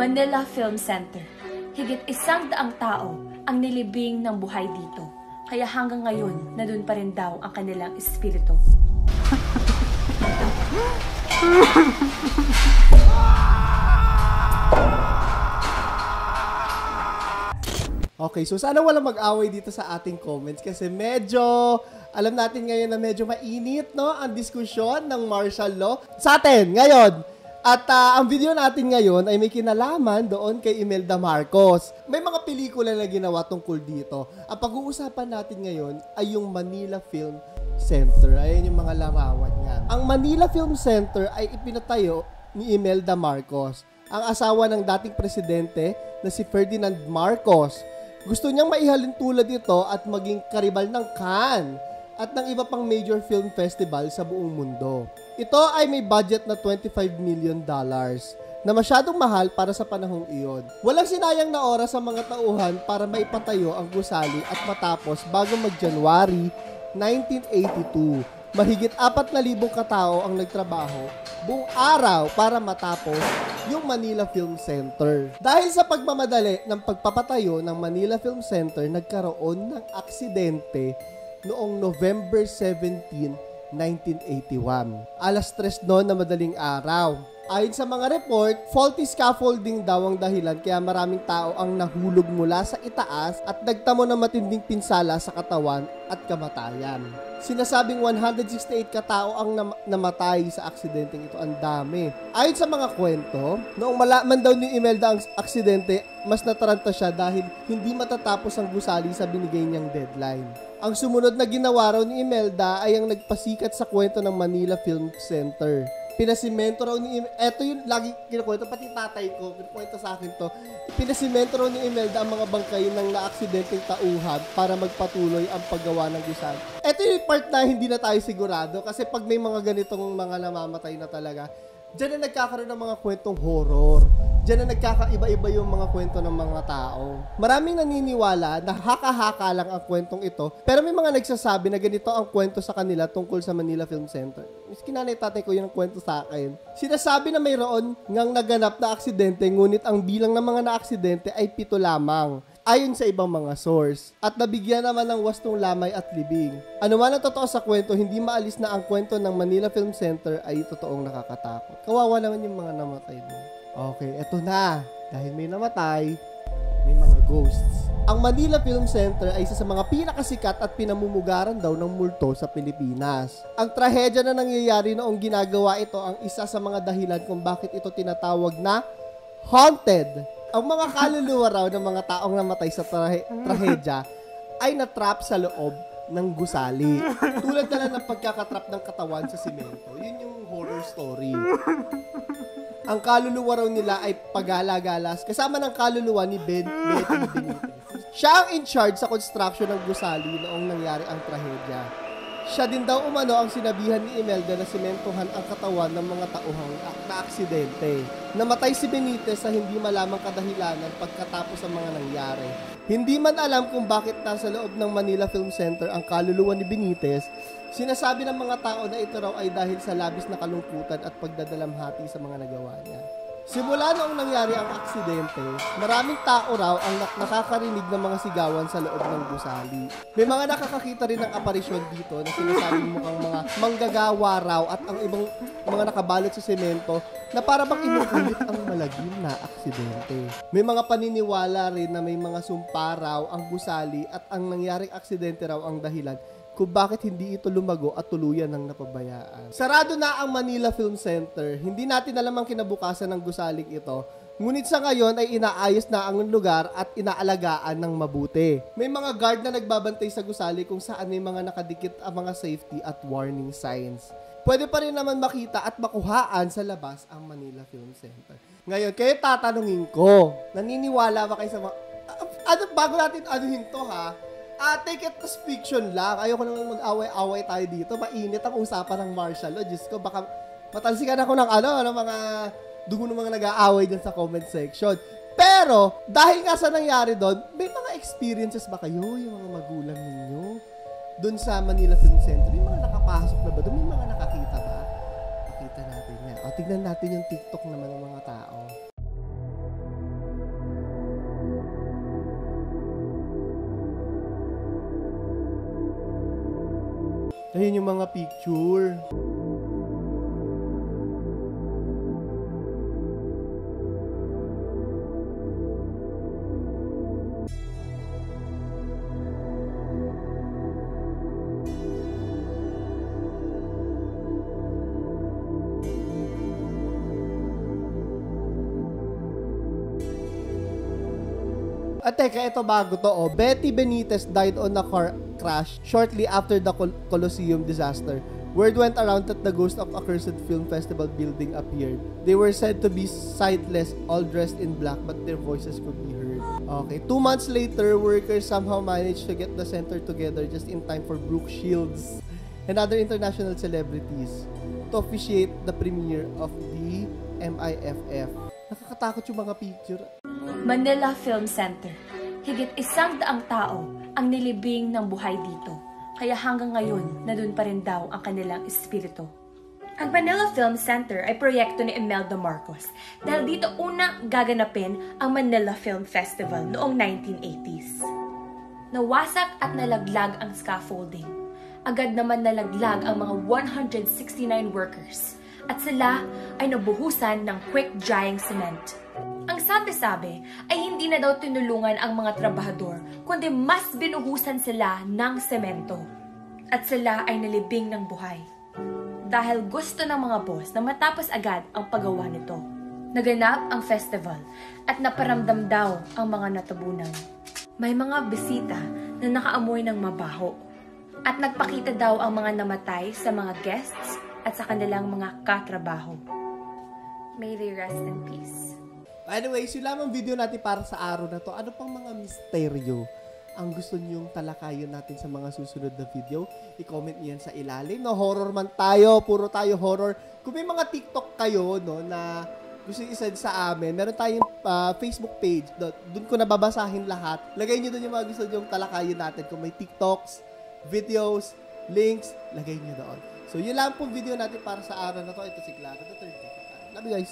Manila Film Center. Higit isang daang tao ang nilibing ng buhay dito. Kaya hanggang ngayon, nandun pa rin daw ang kanilang espiritu. Okay, so sana walang mag-away dito sa ating comments kasi medyo, alam natin ngayon na medyo mainit, no, ang diskusyon ng martial law sa atin ngayon. At ah, ang video natin ngayon ay may kinalaman doon kay Imelda Marcos. May mga pelikula na ginawa tungkol dito. Ang pag-uusapan natin ngayon ay yung Manila Film Center. Ayan yung mga larawan niya. Ang Manila Film Center ay ipinatayo ni Imelda Marcos, ang asawa ng dating presidente na si Ferdinand Marcos. Gusto niyang maihalin tulad ito at maging karibal ng Cannes at ng iba pang major film festival sa buong mundo. Ito ay may budget na 25 million dollars na masyadong mahal para sa panahong iyon. Walang sinayang na oras sa mga tauhan para maipatayo ang gusali at matapos bago mag-January 1982. Mahigit 4,000 katao ang nagtrabaho buong araw para matapos yung Manila Film Center. Dahil sa pagmamadali ng pagpapatayo ng Manila Film Center, nagkaroon ng aksidente noong November 17, 1981. Alas 3 noon na madaling araw. Ayon sa mga report, faulty scaffolding daw ang dahilan kaya maraming tao ang nahulog mula sa itaas at nagtamo ng matinding pinsala sa katawan at kamatayan. Sinasabing 168 katao ang nam- namatay sa aksidenteng ito. Ang dami. Ayon sa mga kwento, noong malaman daw ni Imelda ang aksidente, mas nataranta siya dahil hindi matatapos ang gusali sa binigay niyang deadline. Ang sumunod na ginawa raw ni Imelda ay ang nagpasikat sa kwento ng Manila Film Center. Pinasimento raw ni Imelda, eto yung lagi kinukwento, pati tatay ko, kinukwento sa akin to. Pinasimento raw ni Imelda ang mga bangkay ng naaksidenteng tauhan para magpatuloy ang paggawa ng gusali. Eto yung part na hindi na tayo sigurado kasi pag may mga ganitong mga namamatay na talaga, Diyan na nagkakaroon ng mga kwentong horror. Diyan na nagkakaiba-iba yung mga kwento ng mga tao. Maraming naniniwala na haka-haka lang ang kwentong ito, pero may mga nagsasabi na ganito ang kwento sa kanila tungkol sa Manila Film Center. Miski nanay tatay ko yung kwento sa akin. Sinasabi na mayroon ngang naganap na aksidente, ngunit ang bilang ng mga naaksidente ay pito lamang ayon sa ibang mga source at nabigyan naman ng wastong lamay at libing. Ano man ang totoo sa kwento, hindi maalis na ang kwento ng Manila Film Center ay totoong nakakatakot. Kawawa naman yung mga namatay doon. Okay, eto na. Dahil may namatay, may mga ghosts. Ang Manila Film Center ay isa sa mga pinakasikat at pinamumugaran daw ng multo sa Pilipinas. Ang trahedya na nangyayari noong ginagawa ito ang isa sa mga dahilan kung bakit ito tinatawag na haunted ang mga kaluluwa raw ng mga taong namatay sa trahe- trahedya ay natrap sa loob ng gusali. Tulad na lang ng pagkakatrap ng katawan sa simento. Yun yung horror story. Ang kaluluwa raw nila ay pagala-galas kasama ng kaluluwa ni Ben Benitez. Siya ang in charge sa construction ng gusali noong nangyari ang trahedya. Siya din daw umano ang sinabihan ni Imelda na simentohan ang katawan ng mga tauhang na aksidente. Namatay si Benitez sa hindi malamang kadahilanan pagkatapos ng mga nangyari. Hindi man alam kung bakit nasa loob ng Manila Film Center ang kaluluwa ni Benitez, sinasabi ng mga tao na ito raw ay dahil sa labis na kalungkutan at pagdadalamhati sa mga nagawa niya. Simula noong nangyari ang aksidente, maraming tao raw ang nak- nakakarinig ng mga sigawan sa loob ng gusali. May mga nakakakita rin ng aparisyon dito na sinasabing mukhang mga manggagawa raw at ang ibang mga nakabalot sa semento na para bang inuulit ang malagim na aksidente. May mga paniniwala rin na may mga sumpa raw ang gusali at ang nangyaring aksidente raw ang dahilan kung bakit hindi ito lumago at tuluyan ng napabayaan. Sarado na ang Manila Film Center. Hindi natin alam ang kinabukasan ng gusaling ito. Ngunit sa ngayon ay inaayos na ang lugar at inaalagaan ng mabuti. May mga guard na nagbabantay sa gusali kung saan may mga nakadikit ang mga safety at warning signs. Pwede pa rin naman makita at makuhaan sa labas ang Manila Film Center. Ngayon, kayo tatanungin ko, naniniwala ba kayo sa mga... Ah, ano, bago natin anuhin to ha, Ah, take it as fiction lang. Ayoko naman mag-away-away tayo dito. Mainit ang usapan ng martial law. Diyos ko, baka matalsikan ako ng ano, ng mga dugo ng mga nag-aaway dyan sa comment section. Pero, dahil nga sa nangyari doon, may mga experiences ba kayo, yung mga magulang ninyo, doon sa Manila Film Center? Yung mga nakapasok na ba doon? May mga nakakita ba? Pakita natin yan. O, tignan natin yung TikTok naman ng mga tao. Ayun yung mga picture. At teka, ito bago to oh. Betty Benitez died on a car crash shortly after the Col- Colosseum disaster. Word went around that the ghost of a cursed film festival building appeared. They were said to be sightless, all dressed in black, but their voices could be heard. Okay, two months later, workers somehow managed to get the center together just in time for Brooke Shields and other international celebrities to officiate the premiere of the MIFF. Nakakatakot yung mga picture. Manila Film Center. Higit isang daang tao ang nilibing ng buhay dito. Kaya hanggang ngayon, nandun pa rin daw ang kanilang espiritu. Ang Manila Film Center ay proyekto ni Imelda Marcos dahil dito una gaganapin ang Manila Film Festival noong 1980s. Nawasak at nalaglag ang scaffolding. Agad naman nalaglag ang mga 169 workers at sila ay nabuhusan ng quick-drying cement. Ang sabi-sabi ay hindi na daw tinulungan ang mga trabahador, kundi mas binuhusan sila ng semento. At sila ay nalibing ng buhay. Dahil gusto ng mga boss na matapos agad ang paggawa nito. Naganap ang festival at naparamdam daw ang mga natabunan. May mga bisita na nakaamoy ng mabaho. At nagpakita daw ang mga namatay sa mga guests at sa kanilang mga katrabaho. May they rest in peace. Anyways, yun lamang video natin para sa araw na to. Ano pang mga misteryo ang gusto niyong talakayin natin sa mga susunod na video? I-comment niyo yan sa ilalim. No, horror man tayo, puro tayo horror. Kung may mga TikTok kayo, no, na gusto i-send sa amin, meron tayong ah, Facebook page. Do- Doon ko nababasahin lahat. Lagay niyo doon yung mga gusto niyong talakayin natin. Kung may TikToks, videos, links, lagay niyo doon. So, yun lang pong video natin para sa araw na to. Ito si Clara, the third. Love you guys.